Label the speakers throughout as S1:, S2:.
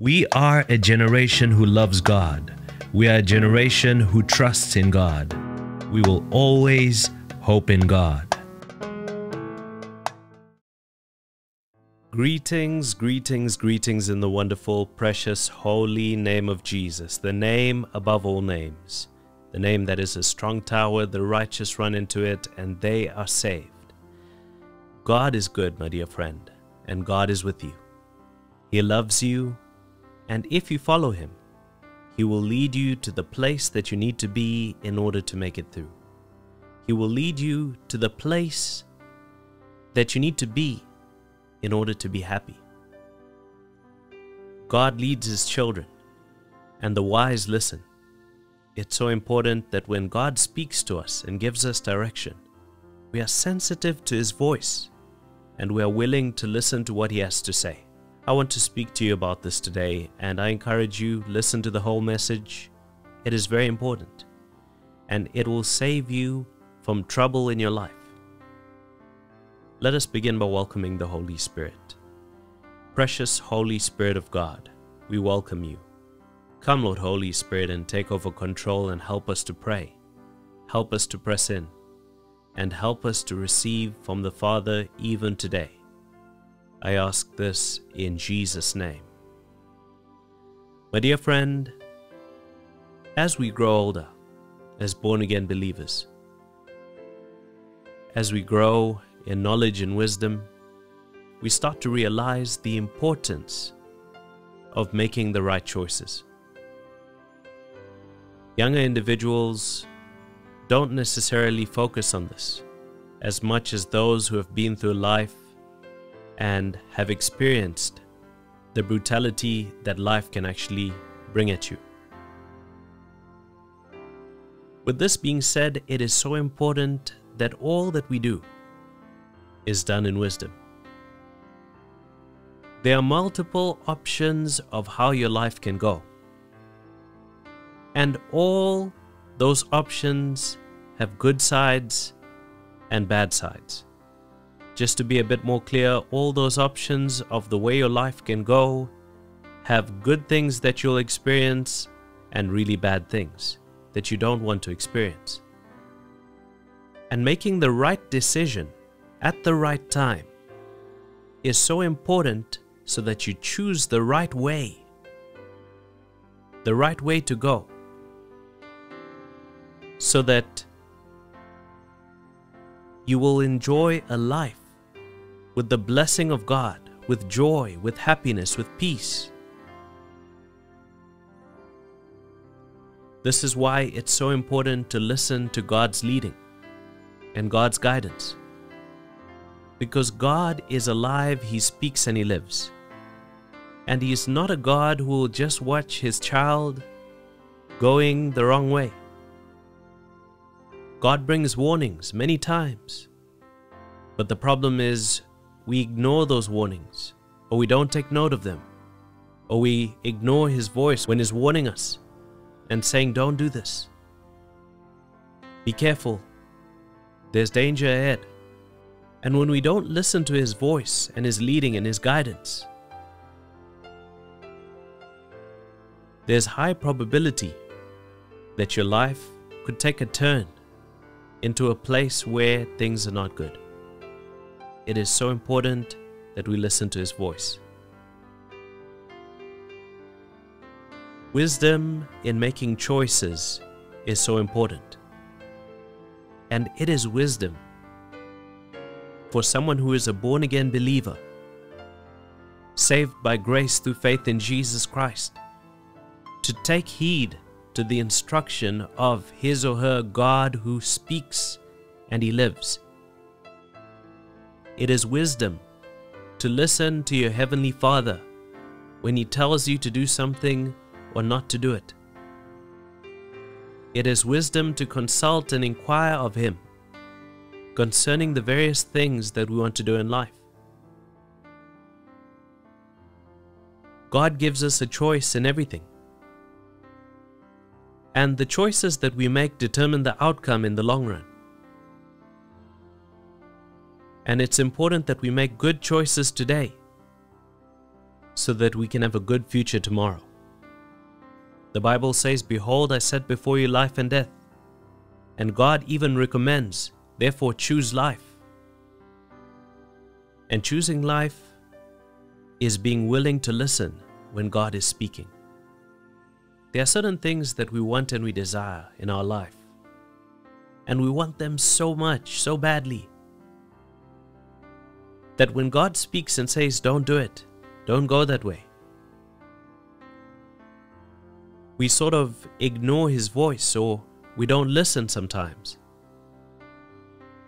S1: We are a generation who loves God. We are a generation who trusts in God. We will always hope in God. Greetings, greetings, greetings in the wonderful, precious, holy name of Jesus, the name above all names, the name that is a strong tower, the righteous run into it, and they are saved. God is good, my dear friend, and God is with you. He loves you, and if you follow Him, He will lead you to the place that you need to be in order to make it through. He will lead you to the place that you need to be in order to be happy. God leads His children, and the wise listen. It's so important that when God speaks to us and gives us direction, we are sensitive to His voice and we are willing to listen to what He has to say. I want to speak to you about this today, and I encourage you listen to the whole message. It is very important, and it will save you from trouble in your life. Let us begin by welcoming the Holy Spirit. Precious Holy Spirit of God, we welcome you. Come, Lord Holy Spirit, and take over control and help us to pray. Help us to press in and help us to receive from the Father even today. I ask this in Jesus' name. My dear friend, as we grow older, as born again believers, as we grow in knowledge and wisdom, we start to realize the importance of making the right choices. Younger individuals don't necessarily focus on this as much as those who have been through life and have experienced the brutality that life can actually bring at you. With this being said, it is so important that all that we do is done in wisdom. There are multiple options of how your life can go. And all those options have good sides and bad sides. Just to be a bit more clear, all those options of the way your life can go have good things that you'll experience and really bad things that you don't want to experience. And making the right decision at the right time is so important so that you choose the right way, the right way to go so that you will enjoy a life with the blessing of God, with joy, with happiness, with peace. This is why it's so important to listen to God's leading and God's guidance. Because God is alive, He speaks and He lives. And He is not a God who will just watch His child going the wrong way. God brings warnings many times. But the problem is we ignore those warnings, or we don't take note of them, or we ignore His voice when He's warning us and saying, Don't do this. Be careful, there's danger ahead. And when we don't listen to His voice and His leading and His guidance, there's high probability that your life could take a turn into a place where things are not good. It is so important that we listen to His voice. Wisdom in making choices is so important. And it is wisdom for someone who is a born again believer, saved by grace through faith in Jesus Christ, to take heed to the instruction of his or her God who speaks and he lives. It is wisdom to listen to your Heavenly Father when He tells you to do something or not to do it. It is wisdom to consult and inquire of Him concerning the various things that we want to do in life. God gives us a choice in everything and the choices that we make determine the outcome in the long run. And it's important that we make good choices today so that we can have a good future tomorrow. The Bible says, Behold, I set before you life and death. And God even recommends, therefore choose life. And choosing life is being willing to listen when God is speaking. There are certain things that we want and we desire in our life, and we want them so much, so badly, that when God speaks and says, Don't do it, don't go that way, we sort of ignore His voice or we don't listen sometimes.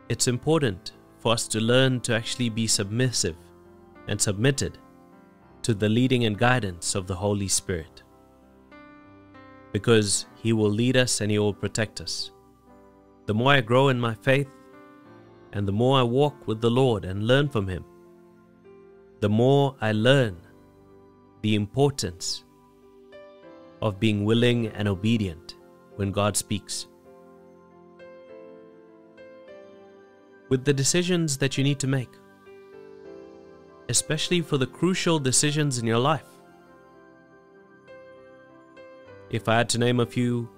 S1: It's important for us to learn to actually be submissive and submitted to the leading and guidance of the Holy Spirit. Because He will lead us and He will protect us. The more I grow in my faith, and the more I walk with the Lord and learn from Him, the more I learn the importance of being willing and obedient when God speaks. With the decisions that you need to make, especially for the crucial decisions in your life. If I had to name a few,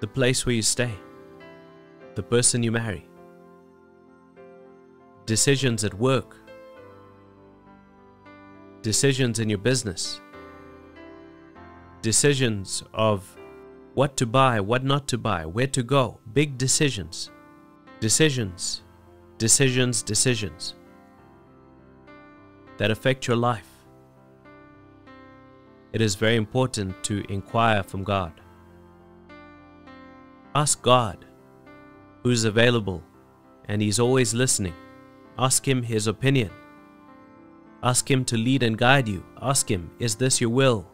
S1: the place where you stay, the person you marry, decisions at work, decisions in your business, decisions of what to buy, what not to buy, where to go, big decisions, decisions, decisions, decisions that affect your life. It is very important to inquire from God. Ask God, who's available and He's always listening. Ask Him His opinion. Ask Him to lead and guide you. Ask Him, Is this your will?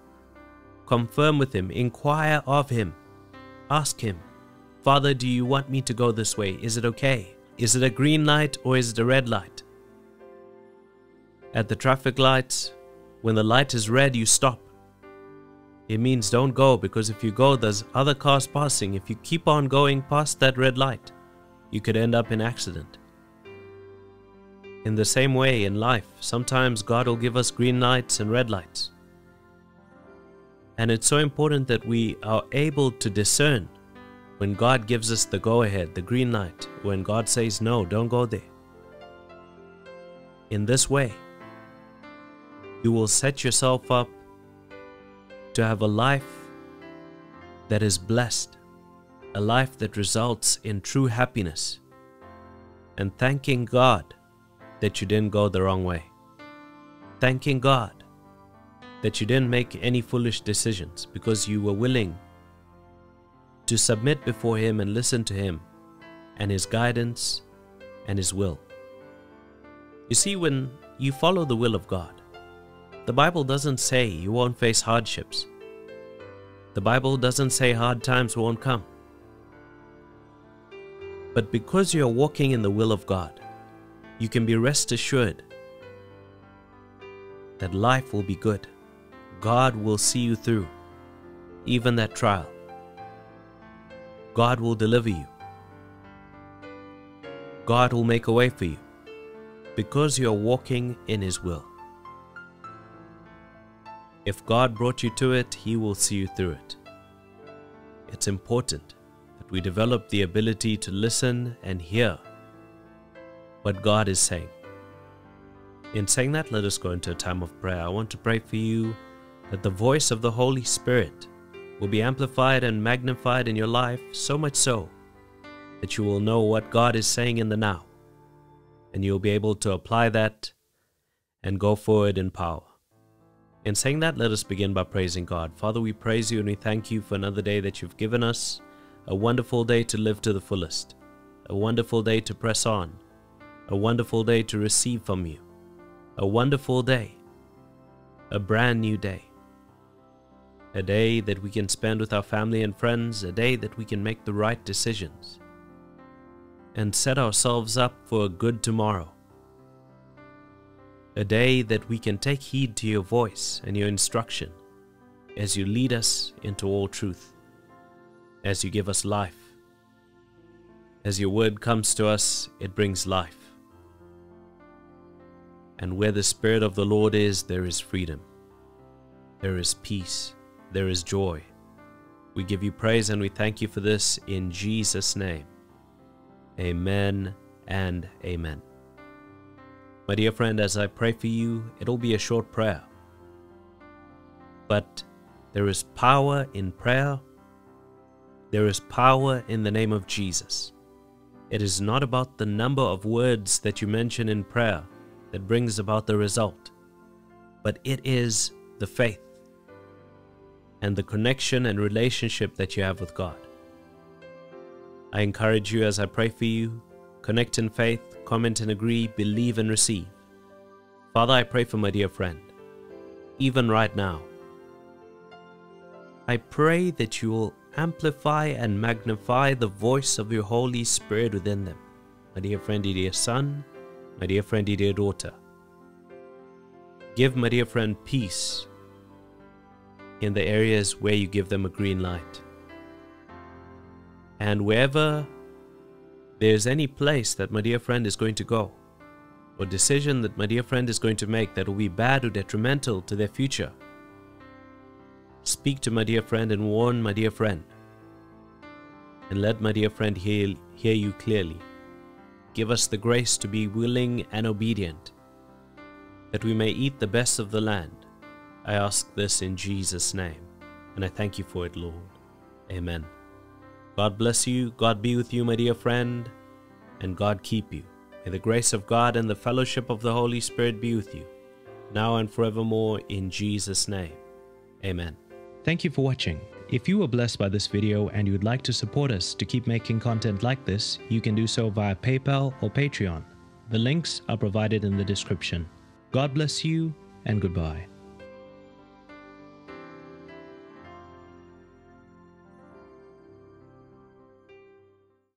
S1: Confirm with Him. Inquire of Him. Ask Him, Father, do you want me to go this way? Is it okay? Is it a green light or is it a red light? At the traffic lights, when the light is red, you stop. It means don't go because if you go, there's other cars passing. If you keep on going past that red light, you could end up in accident. In the same way in life, sometimes God will give us green lights and red lights. And it's so important that we are able to discern when God gives us the go ahead, the green light, when God says no, don't go there. In this way, you will set yourself up to have a life that is blessed, a life that results in true happiness, and thanking God that you didn't go the wrong way. Thanking God that you didn't make any foolish decisions because you were willing to submit before Him and listen to Him and His guidance and His will. You see, when you follow the will of God, the Bible doesn't say you won't face hardships. The Bible doesn't say hard times won't come. But because you are walking in the will of God, you can be rest assured that life will be good. God will see you through, even that trial. God will deliver you. God will make a way for you because you are walking in His will. If God brought you to it, He will see you through it. It's important that we develop the ability to listen and hear what God is saying. In saying that, let us go into a time of prayer. I want to pray for you that the voice of the Holy Spirit will be amplified and magnified in your life, so much so that you will know what God is saying in the now, and you'll be able to apply that and go forward in power. In saying that, let us begin by praising God. Father, we praise you and we thank you for another day that you've given us, a wonderful day to live to the fullest, a wonderful day to press on, a wonderful day to receive from you, a wonderful day, a brand new day, a day that we can spend with our family and friends, a day that we can make the right decisions, and set ourselves up for a good tomorrow a day that we can take heed to your voice and your instruction as you lead us into all truth, as you give us life. As your word comes to us, it brings life. And where the Spirit of the Lord is, there is freedom. There is peace. There is joy. We give you praise and we thank you for this in Jesus' name. Amen and amen. My dear friend, as I pray for you, it'll be a short prayer. But there is power in prayer. There is power in the name of Jesus. It is not about the number of words that you mention in prayer that brings about the result, but it is the faith and the connection and relationship that you have with God. I encourage you as I pray for you, connect in faith, comment and agree, believe and receive. Father, I pray for my dear friend, even right now. I pray that you will amplify and magnify the voice of your Holy Spirit within them. My dear friend, dear son, my dear friend, dear daughter. Give my dear friend peace in the areas where you give them a green light. And wherever there's any place that my dear friend is going to go, or decision that my dear friend is going to make that will be bad or detrimental to their future, speak to my dear friend and warn my dear friend. And let my dear friend hear, hear you clearly. Give us the grace to be willing and obedient, that we may eat the best of the land I ask this in Jesus' name, and I thank you for it, Lord. Amen. God bless you, God be with you, my dear friend, and God keep you. May the grace of God and the fellowship of the Holy Spirit be with you, now and forevermore, in Jesus' name. Amen.
S2: Thank you for watching. If you were blessed by this video and you would like to support us to keep making content like this, you can do so via PayPal or Patreon. The links are provided in the description. God bless you and goodbye.